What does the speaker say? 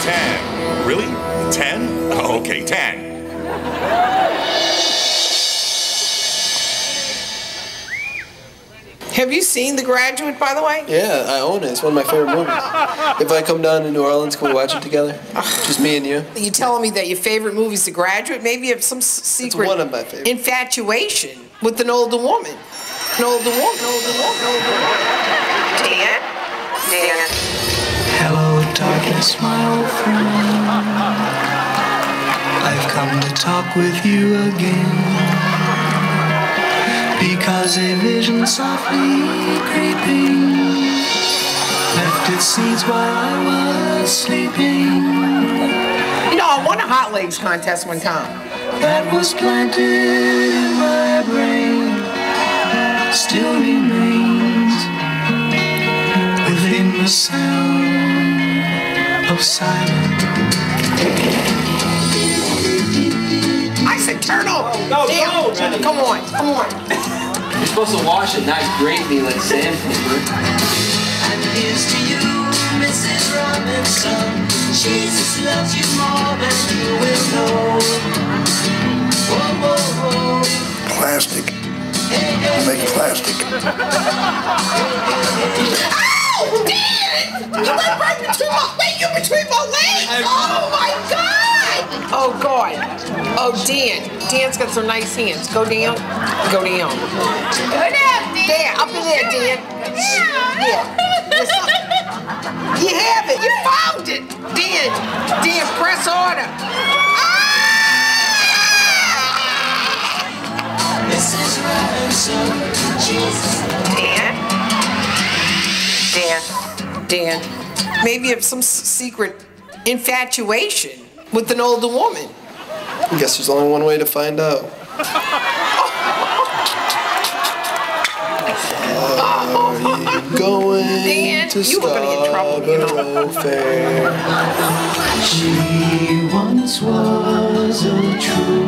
10. Really? 10? Oh, okay, 10. Have you seen The Graduate, by the way? Yeah, I own it. It's one of my favorite movies. if I come down to New Orleans, can we watch it together? Just me and you. You telling me that your favorite movie is The Graduate? Maybe you have some secret it's one of my favorites. infatuation with an older woman. An older woman. An older woman. An older woman. Dan. Dan. Hello, darkness, my old friend. I've come to talk with you again. Because a vision softly creeping left its seeds while I was sleeping. You know, I won a Hot Legs contest one time. That was planted in my brain still remains within the sound of silence. I said turtle. No, Damn. no, Come on, come on. You're supposed to wash it, not grate me like sandpaper. And here's to you, Mrs. Robinson. Jesus loves you more than you will know. Whoa, whoa, whoa. Plastic. Make plastic. Oh god. Oh Dan. Dan's got some nice hands. Go down. Go down. Go down, Dan. There, up in there, Dan. Yeah. You have it. You found it. Dan. Dan, press order. Ah! Jesus. Dan. Dan. Dan. Maybe you have some secret infatuation with an older woman. I guess there's only one way to find out. Are you going Dan, to you were gonna get in trouble, you know. Scarborough Fair? She once was a true love of mine.